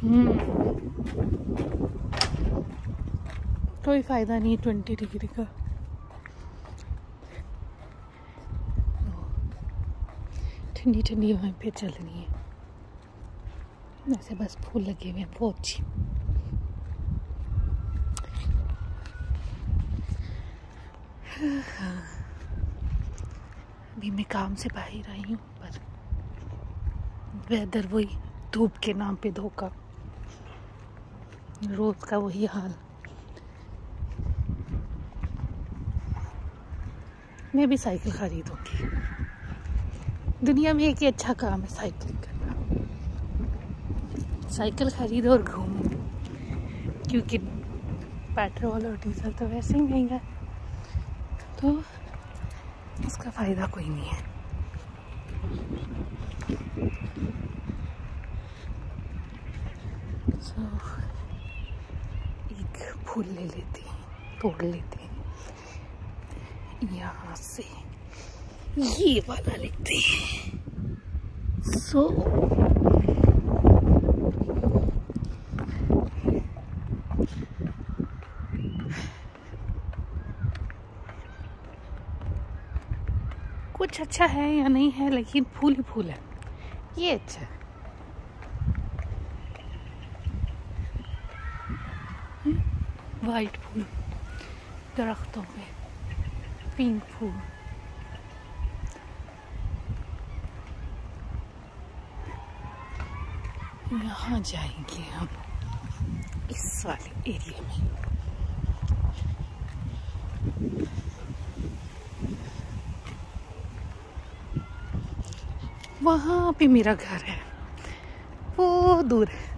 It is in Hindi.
हम्म। कोई फ़ायदा नहीं ट्वेंटी डिग्री का। ठंडी ठंडी वहाँ पे चल रही है। वैसे बस फूल लगे हुए हैं, बहुत अच्छी। अभी मैं काम से बाहर आई हूँ, पर वेदर वही धूप के नाम पे धोखा। रोज का वही हाल। मैं भी साइकिल खरीदूँगी। दुनिया में एक ही अच्छा काम है साइकिल करना। साइकिल खरीदो और घूमो। क्योंकि पेट्रोल और डीजल तो वैसे ही महँगा तो उसका फ़ायदा कोई नहीं है। So, फूल ले लेते तोड़ लेते यहाँ से ये वाला लेते हैं। सो कुछ अच्छा है या नहीं है, लेकिन फूल ही फूल है। ये अच्छा है। वाइट फूल दरख्तों पे पिंक फूल यहाँ जाएँगे हम। इस वाले एरिया में। वहाँ पे मेरा घर है। वो दूर है।